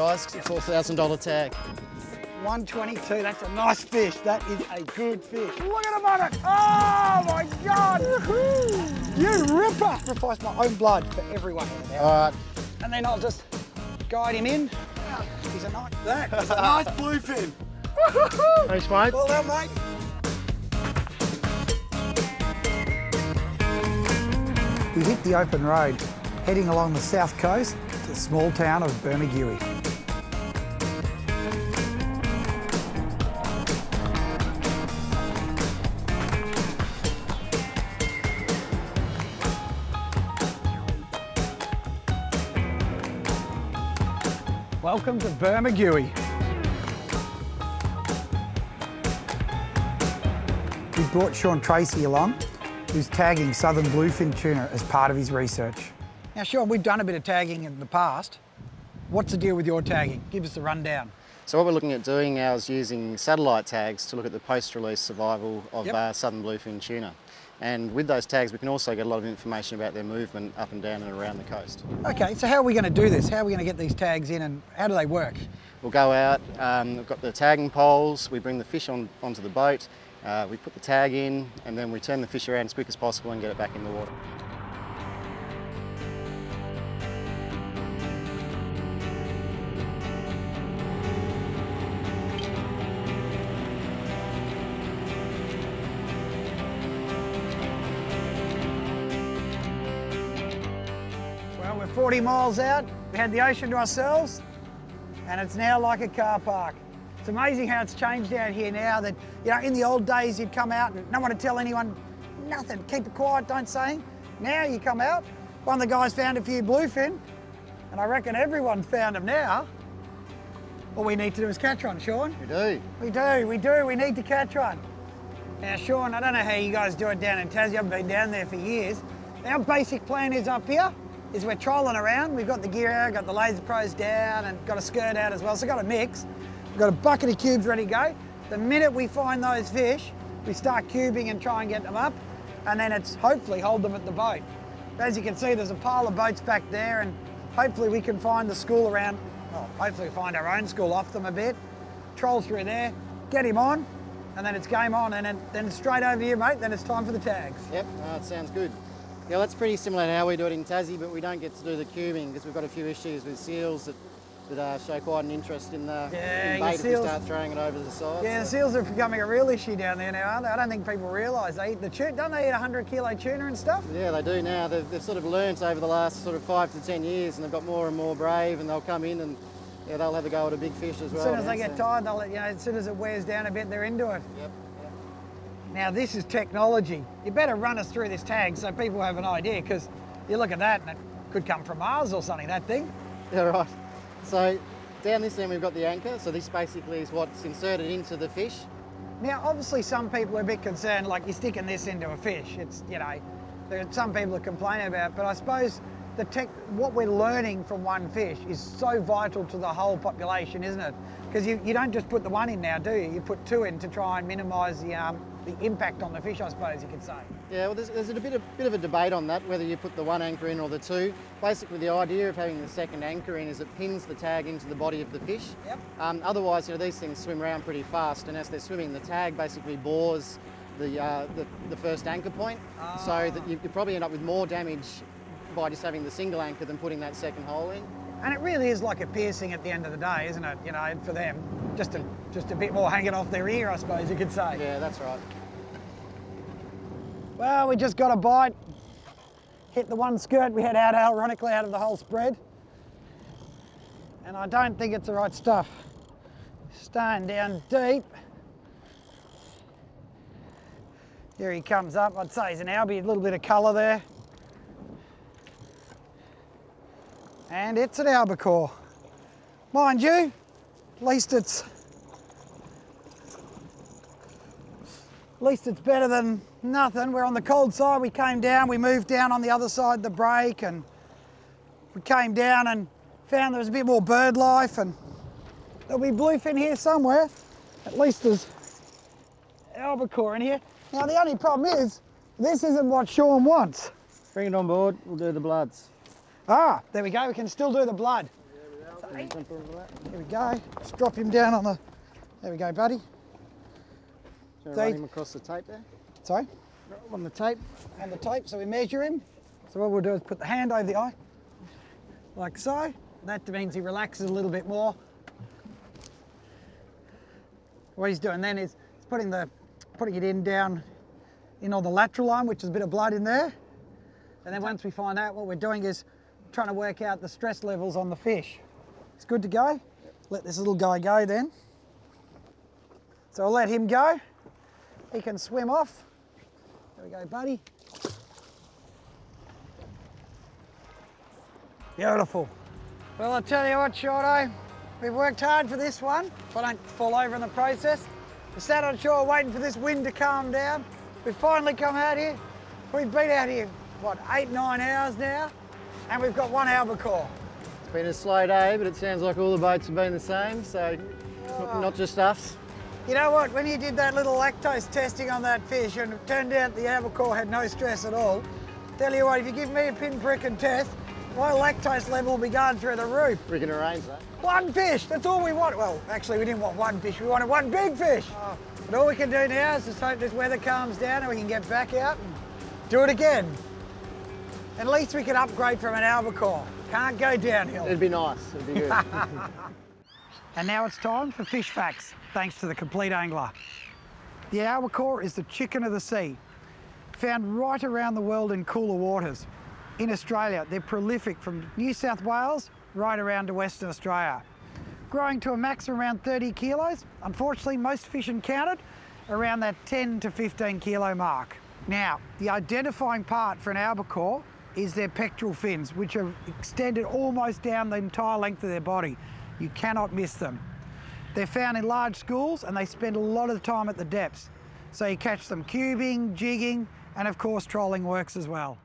guys. $4,000 tag. 122, that's a nice fish. That is a good fish. Look at him on it. Oh my God. You ripper. Sacrifice my own blood for everyone. All right. And then I'll just guide him in. He's a nice, that is a nice bluefin. Thanks, mate. Well done, mate. We hit the open road, heading along the south coast to the small town of Bermagui. Welcome to Bermagui. We brought Sean Tracey along, who's tagging southern bluefin tuna as part of his research. Now, Sean, we've done a bit of tagging in the past. What's the deal with your tagging? Give us the rundown. So what we're looking at doing now is using satellite tags to look at the post-release survival of Yep. uh, southern bluefin tuna. And with those tags, we can also get a lot of information about their movement up and down and around the coast. Okay, so how are we going to do this? How are we going to get these tags in and how do they work? We'll go out, um, we've got the tagging poles, we bring the fish on, onto the boat, uh, we put the tag in, and then we turn the fish around as quick as possible and get it back in the water. 40 miles out. We had the ocean to ourselves, and it's now like a car park. It's amazing how it's changed out here now that, you know, in the old days you'd come out and no one would tell anyone nothing, keep it quiet, don't say anything. Now you come out, one of the guys found a few bluefin, and I reckon everyone found them now. All we need to do is catch one, Sean. We do. We do, we do, we need to catch one. Now, Sean, I don't know how you guys do it down in Tassie. I've been down there for years. Our basic plan is up here, is we're trolling around. We've got the gear out, got the laser pros down, and got a skirt out as well, so got a mix. We've got a bucket of cubes ready to go. The minute we find those fish, we start cubing and try and get them up, and then it's hopefully hold them at the boat. As you can see, there's a pile of boats back there, and hopefully we can find the school around, well, hopefully find our own school off them a bit, troll through there, get him on, and then it's game on, and then, then straight over to you, mate. Then it's time for the tags. Yep, no, it sounds good. Yeah, that's pretty similar to how we do it in Tassie, but we don't get to do the cubing because we've got a few issues with seals that, that uh, show quite an interest in the Yeah, in bait if we seals- start throwing it over the side. Yeah, the seals are becoming a real issue down there now, aren't they? I don't think people realise they eat the tuna. Don't they eat 100 kilo tuna and stuff? Yeah, they do now. They've, they've sort of learnt over the last sort of five to ten years, and they've got more and more brave, and they'll come in and yeah, they'll have a go at a big fish as well. As soon as they get so- tired, they'll let you know. As soon as it wears down a bit, they're into it. Yep. Now this is technology. You better run us through this tag so people have an idea, because you look at that and it could come from Mars or something. That thing. Yeah, right. So down this end we've got the anchor. So this basically is what's inserted into the fish. Now, obviously, some people are a bit concerned, like you're sticking this into a fish. It's, you know, there are some people are complaining about, it, but I suppose the tech, what we're learning from one fish is so vital to the whole population, isn't it? Because you, you don't just put the one in now, do you? You put two in to try and minimise the, um, the impact on the fish, I suppose you could say. Yeah, well, there's, there's a bit of, bit of a debate on that, whether you put the one anchor in or the two. Basically, the idea of having the second anchor in is it pins the tag into the body of the fish. Yep. Um, otherwise, you know, these things swim around pretty fast, and as they're swimming, the tag basically bores the, uh, the, the first anchor point, so that you, you probably end up with more damage by just having the single anchor than putting that second hole in. And it really is like a piercing at the end of the day, isn't it? You know, for them, just a, just a bit more hanging off their ear, I suppose you could say. Yeah, that's right. Well, we just got a bite. Hit the one skirt we had out, ironically, out of the whole spread. And I don't think it's the right stuff. Staying down deep. Here he comes up. I'd say he's an albie, a little bit of colour there. And it's an albacore. Mind you, at least it's At least it's better than nothing. We're on the cold side. We came down, we moved down on the other side of the break and we came down and found there was a bit more bird life and there'll be bluefin here somewhere. At least there's albacore in here. Now the only problem is, this isn't what Sean wants. Bring it on board, we'll do the bloods. Ah, there we go, we can still do the blood. Can you jump over that? Here we go. Just drop him down on the. There we go, buddy. Do you They- run him across the tape there? Sorry, On the tape? on the tape. So we measure him. So what we'll do is put the hand over the eye, like so. That means he relaxes a little bit more. What he's doing then is he's putting the putting it in down in on the lateral line, which is a bit of blood in there. And then once we find out, what we're doing is trying to work out the stress levels on the fish. It's good to go. Let this little guy go then. So I'll let him go. He can swim off. There we go, buddy. Beautiful. Well, I tell you what, Shorto, we've worked hard for this one. If I don't fall over in the process. We sat on shore waiting for this wind to calm down. We've finally come out here. We've been out here, what, eight, nine hours now, and we've got one albacore. It's been a slow day, but it sounds like all the boats have been the same, so Oh. not just us. You know what, when you did that little lactose testing on that fish and it turned out the albacore had no stress at all, tell you what, if you give me a pinprick and test, my lactose level will be going through the roof. We can arrange that. One fish, that's all we want. Well, actually we didn't want one fish, we wanted one big fish. But all we can do now is just hope this weather calms down and we can get back out and do it again. At least we can upgrade from an albacore. Can't go downhill. It'd be nice. It'd be good. And now it's time for fish facts, thanks to the Complete Angler. The albacore is the chicken of the sea, found right around the world in cooler waters. In Australia, they're prolific from New South Wales right around to Western Australia. Growing to a max of around 30 kilos, unfortunately most fish encountered around that 10 to 15 kilo mark. Now, the identifying part for an albacore is their pectoral fins, which are extended almost down the entire length of their body. You cannot miss them. They're found in large schools and they spend a lot of time at the depths. So you catch them cubing, jigging, and of course trolling works as well.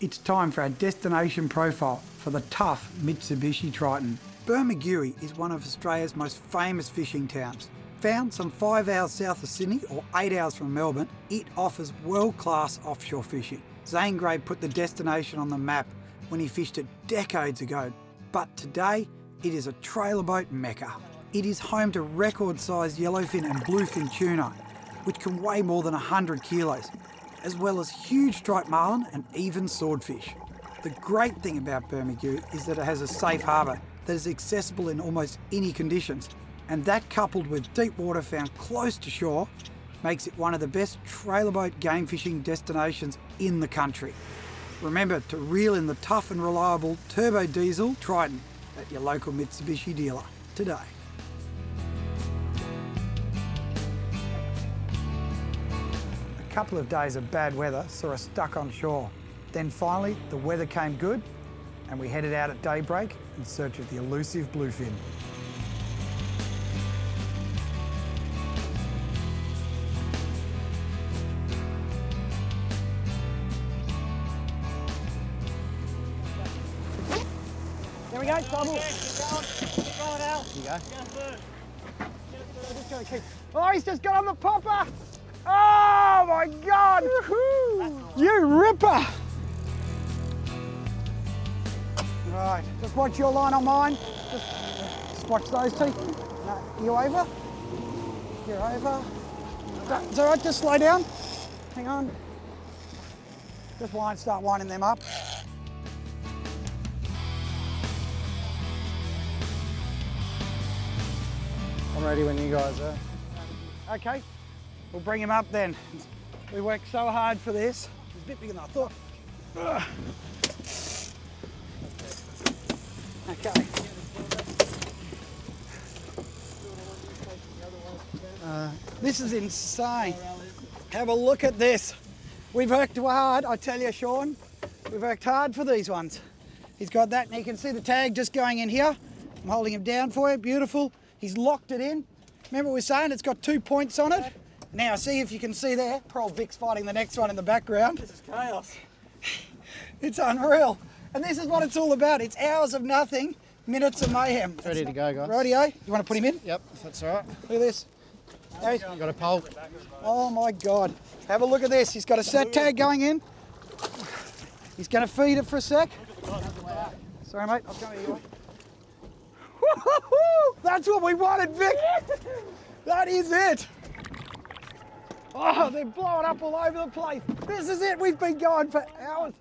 It's time for our destination profile for the tough Mitsubishi Triton. Bermagui is one of Australia's most famous fishing towns. Found some five hours south of Sydney or eight hours from Melbourne, it offers world-class offshore fishing. Zane Grey put the destination on the map when he fished it decades ago, but today it is a trailer boat mecca. It is home to record-sized yellowfin and bluefin tuna, which can weigh more than 100 kilos, as well as huge striped marlin and even swordfish. The great thing about Bermagui is that it has a safe harbour that is accessible in almost any conditions, and that coupled with deep water found close to shore makes it one of the best trailer boat game fishing destinations in the country. Remember to reel in the tough and reliable turbo diesel Triton at your local Mitsubishi dealer today. A couple of days of bad weather saw us stuck on shore. Then finally, the weather came good and we headed out at daybreak in search of the elusive bluefin. There we go, bubble. you go. Just gotta keep- Oh, he's just got on the popper! Oh my God! You ripper! Right, just watch your line on mine. Just, just watch those two. No, you over? You're over. Is that right? Just slow down. Hang on. Just wind, start winding them up. Ready when you guys are. Okay, we'll bring him up then. We worked so hard for this. It's a bit bigger than I thought. Ugh. Okay. Uh, this is insane. Have a look at this. We've worked hard, I tell you, Sean. We've worked hard for these ones. He's got that, and you can see the tag just going in here. I'm holding him down for you, beautiful. He's locked it in. Remember we are saying it's got two points on it? Now see if you can see there, poor old Vic's fighting the next one in the background. This is chaos. it's unreal. And this is what it's all about. It's hours of nothing, minutes of mayhem. Ready to go, guys. Rightio, you want to put him in? Yep, that's all right. Look at this. There he- Got a pole. Oh my God. Have a look at this. He's got a set tag going in. He's going to feed it for a sec. Sorry, mate. I'll come here. That's what we wanted, Vic. That is it. Oh, they're blowing up all over the place. This is it. We've been going for hours.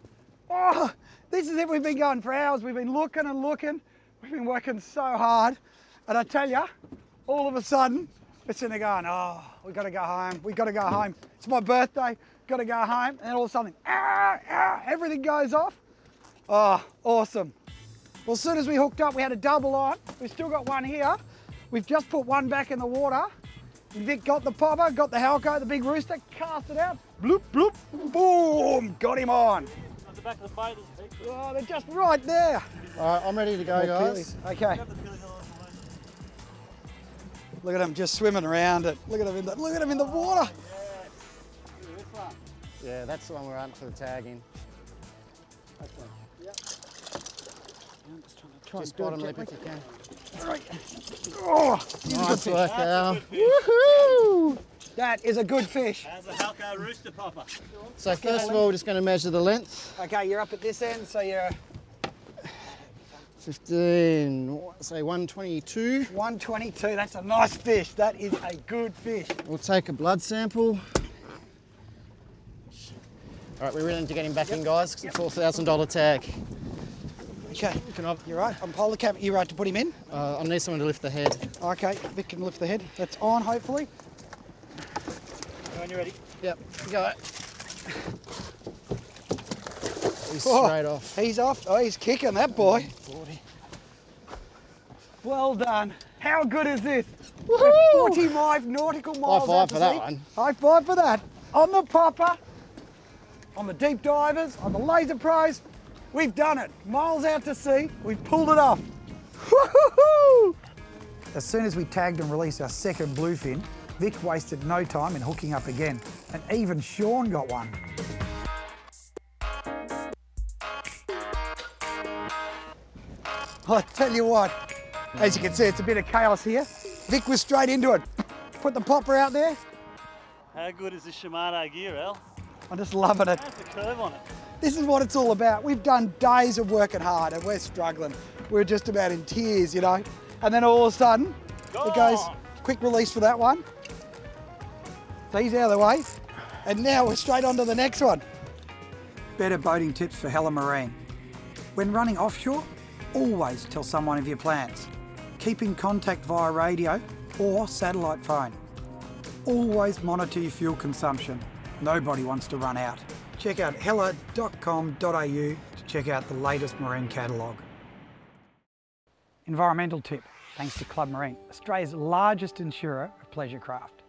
Oh, this is it. We've been going for hours. We've been looking and looking. We've been working so hard. And I tell you, all of a sudden, it's in there going, oh, we got to go home. We got to go home. It's my birthday. Got to go home. And all of a sudden, ah, ah, everything goes off. Oh, awesome. Well, as soon as we hooked up, we had a double on. We've still got one here. We've just put one back in the water. Vic got the popper, got the halco, the big rooster, cast it out, bloop, bloop, boom, got him on. At the back of the boat, there's a Oh, they're just right there. All right, I'm ready to go, More guys. pillies. Okay, look at them just swimming around it. Look at them in the, look at them in the water. Yeah, that's the one we're hunting for the tag in. Try Just and do it bottom lip if you can. Oh, he's a good Nice work, Al. Woohoo! That is a good fish. How's a Halco rooster popper? So first of all, we're just going to measure the length. Okay, you're up at this end, so you're 15, say 122. 122. That's a nice fish. That is a good fish. We'll take a blood sample. All right, we're ready to get him back in, guys. 'cause it's a $4,000 tag. Okay, Can I, you're right. I'm hold the camera. You're right to put him in. uh, I need someone to lift the head. Okay, Vic can lift the head. That's on, hopefully. When you're ready. Yep, go. He's Oh. straight off. He's off. Oh, he's kicking that boy. 40. Well done. How good is this? 45 nautical miles five out for that sea. one. High five for that. On the popper, on the deep divers, on the laser pros, we've done it. Miles out to sea, we've pulled it off. As soon as we tagged and released our second bluefin, Vic wasted no time in hooking up again, and even Sean got one. I tell you what, as you can see, it's a bit of chaos here. Vic was straight into it. Put the popper out there. How good is this Shimano gear, Al? I'm just loving it. How's the curve on it? This is what it's all about. We've done days of working hard and we're struggling. We're just about in tears, you know. And then all of a sudden, it goes quick release for that one. So he's out of the way. And now we're straight on to the next one. Better boating tips for Hella Marine. When running offshore, always tell someone of your plans. Keep in contact via radio or satellite phone. Always monitor your fuel consumption. Nobody wants to run out. Check out hella.com.au to check out the latest marine catalogue. Environmental tip, thanks to Club Marine, Australia's largest insurer of pleasure craft.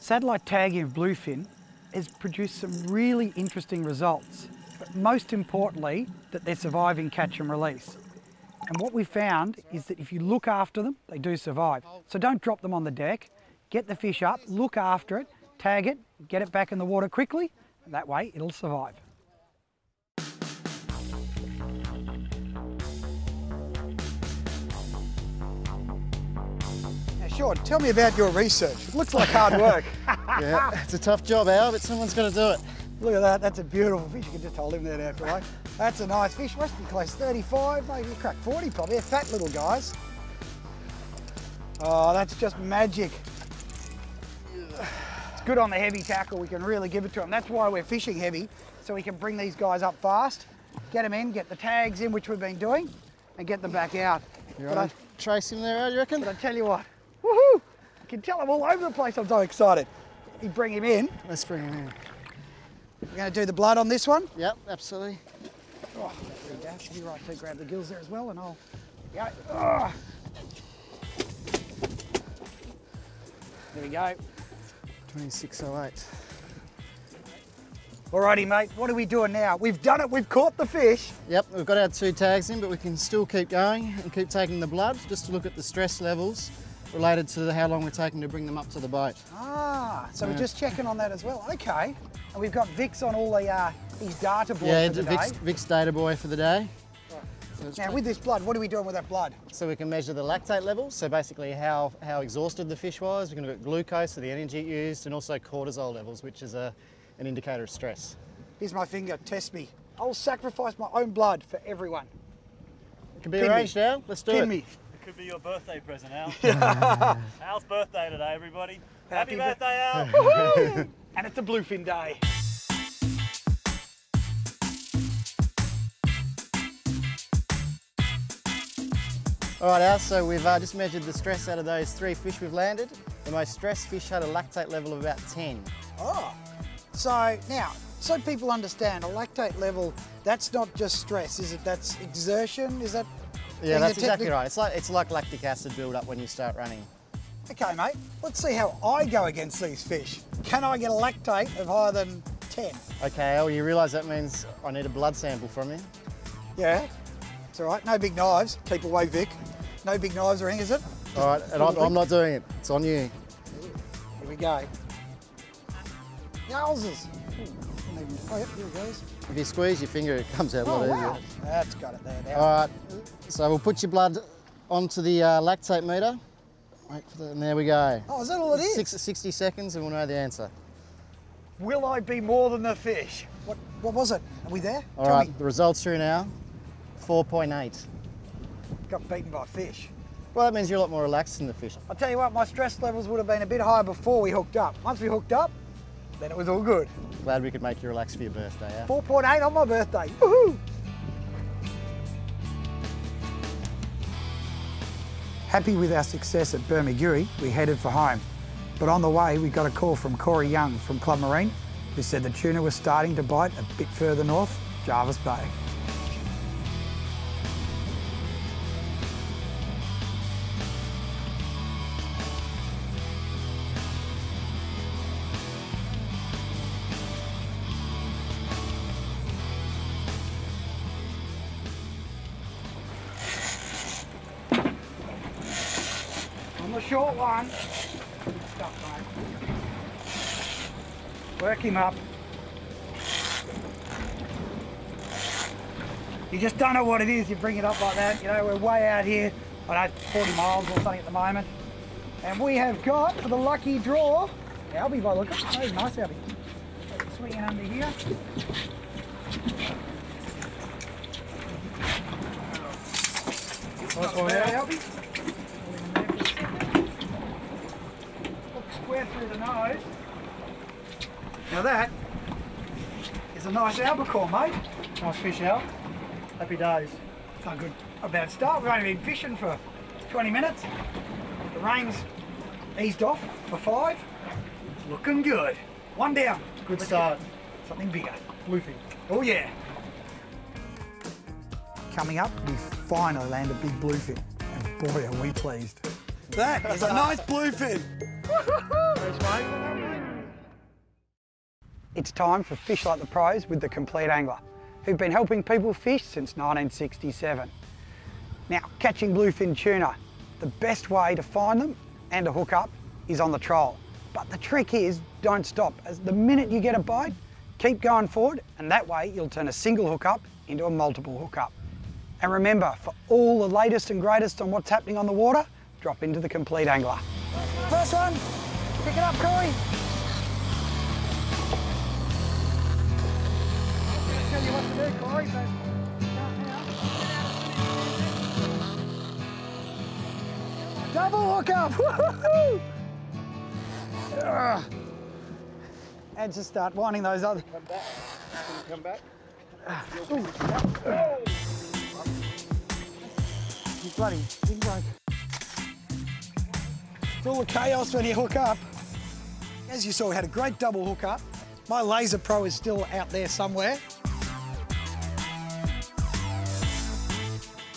Satellite tagging of bluefin has produced some really interesting results, but most importantly, that they're surviving catch and release. And what we found is that if you look after them, they do survive. So don't drop them on the deck, get the fish up, look after it, tag it, get it back in the water quickly, that way it'll survive. Now, Sean, tell me about your research. It looks like hard work. Yeah, it's a tough job, Al, but someone's got to do it. Look at that, that's a beautiful fish. You can just hold him there now, right? That's a nice fish. Must be close 35, maybe crack 40 probably. They're fat little guys. Oh, that's just magic. Good on the heavy tackle. We can really give it to them. That's why we're fishing heavy, so we can bring these guys up fast, get them in, get the tags in, which we've been doing, and get them back out. You But want I, to trace him there, Al, you reckon? but I tell you what, woohoo! I can tell them all over the place. I'm so excited. You bring him in. Let's bring him in. We're going to do the blood on this one. Yep, absolutely. Oh, there you go. Should be right to grab the gills there as well, and I'll. Yeah. Ugh. There we go. 2608. Alrighty, mate. What are we doing now? We've done it. We've caught the fish. Yep, we've got our two tags in, but we can still keep going and keep taking the blood just to look at the stress levels related to the, how long we're taking to bring them up to the boat. Ah, so we're just checking on that as well. Okay. And we've got Vic's on all the uh, his data board yeah, for the Vic's, day. Vic's data boy for the day. So, it's Now, with this blood, what are we doing with that blood? so we can measure the lactate levels, so basically how, how exhausted the fish was. We can look at glucose, so the energy it used, and also cortisol levels, which is a, an indicator of stress. Here's my finger. Test me. I'll sacrifice my own blood for everyone. It can be Pin me. arranged now. Let's do Pin it. me. could be your birthday present, Al. Al's birthday today, everybody. Happy Happy, birthday, Al. And it's a bluefin day. All right, Al, so we've uh, just measured the stress out of those three fish we've landed. The most stressed fish had a lactate level of about 10. Oh, so now, so people understand, a lactate level, that's not just stress, is it? That's exertion, is that? Yeah, that's exactly right. It's like, it's like lactic acid build-up when you start running. Okay, mate, let's see how I go against these fish. Can I get a lactate of higher than 10? Okay, Al, you realise that means I need a blood sample from you? Yeah, it's all right, no big knives, keep away Vic. No big knives or anything, is it? All right, and I'm, I'm not doing it. It's on you. Here we go. Yowzers. Oh, yep, here it goes. If you squeeze your finger, it comes out a Oh, lot wow. easier. That's got it there now. All right, so we'll put your blood onto the uh, lactate meter. Wait for the, and there we go. Oh, is that all it is? Six, 60 seconds and we'll know the answer. Will I be more than the fish? What, what was it? Are we there? All Tell right, me. the results through now, 4.8. Got beaten by fish. Well, that means you're a lot more relaxed than the fish. I'll tell you what, my stress levels would have been a bit higher before we hooked up. Once we hooked up, then it was all good. Glad we could make you relax for your birthday, yeah? 4.8 on my birthday. Woohoo! Happy with our success at Bermagui, we headed for home. But on the way, we got a call from Corey Young from Club Marine, who said the tuna was starting to bite a bit further north, Jervis Bay. Stuff. Work him up. You just don't know what it is, you bring it up like that. You know, we're way out here, I don't know, 40 miles or something at the moment. And we have got, for the lucky draw, Albie by look at. Oh, nice Albie. Swinging under here. Nice one, Albie. Square through the nose. Now that is a nice albacore, mate. Nice fish out. Happy days. It's not good. A bad start. We've only been fishing for 20 minutes. The rain's eased off for five. Looking good. One down. Good start. Something bigger. Bluefin. Oh yeah. Coming up, we finally land a big bluefin. And boy, are we pleased. That is a nice bluefin. It's time for Fish Like the Pros with the Complete Angler, who've been helping people fish since 1967. Now, catching bluefin tuna, the best way to find them and to hook up is on the troll. But the trick is, don't stop. As the minute you get a bite, keep going forward, and that way you'll turn a single hookup into a multiple hookup. And remember, for all the latest and greatest on what's happening on the water, drop into the Complete Angler. First one, pick it up, Corey. Tell you what do, Corey, but start now. Double hookup! Woo-hoo-hoo! And just start winding those other. Come back. Come back. You bloody big bloke. It's of chaos when you hook up. As you saw, we had a great double hook up. My Laser Pro is still out there somewhere.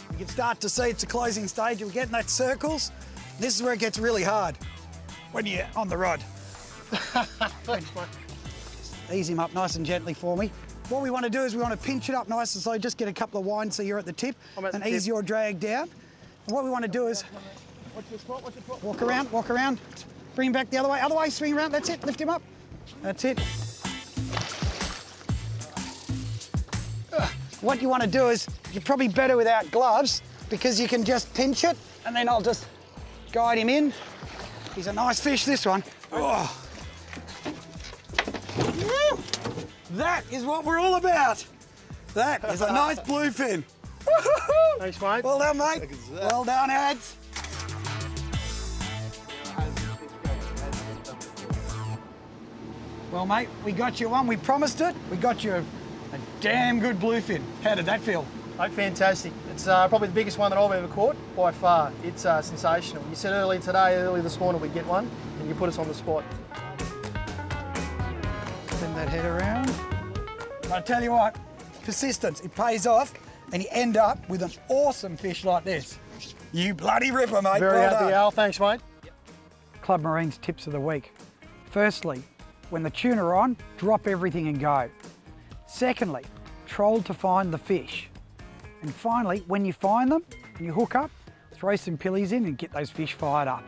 You can start to see it's a closing stage. We're getting that circles. This is where it gets really hard when you're on the rod. Thanks, Ease him up nice and gently for me. What we want to do is we want to pinch it up nice and slow, just get a couple of winds so you're at the tip at and the ease tip. your drag down. And what we want to do is walk around, walk around, bring him back the other way, other way, swing around, that's it, lift him up. That's it. What you want to do is, you're probably better without gloves because you can just pinch it and then I'll just guide him in. He's a nice fish, this one. Oh. Woo! That is what we're all about. That is a nice bluefin. Woo-hoo-hoo. Thanks, mate. Well done, mate. Well done, ads. Well, mate, we got you one. We promised it. We got you a, a damn good bluefin. How did that feel? Mate, fantastic. It's uh, probably the biggest one that I've ever caught by far. It's uh, sensational. You said earlier today, earlier this morning, we'd get one, and you put us on the spot. Send that head around. I tell you what, persistence, it pays off, and you end up with an awesome fish like this. You bloody ripper, mate. Very well happy, done. Al. Thanks, mate. Club Marines tips of the week. Firstly, when the tuna are on, drop everything and go. Secondly, troll to find the fish. And finally, when you find them and you hook up, throw some pillies in and get those fish fired up.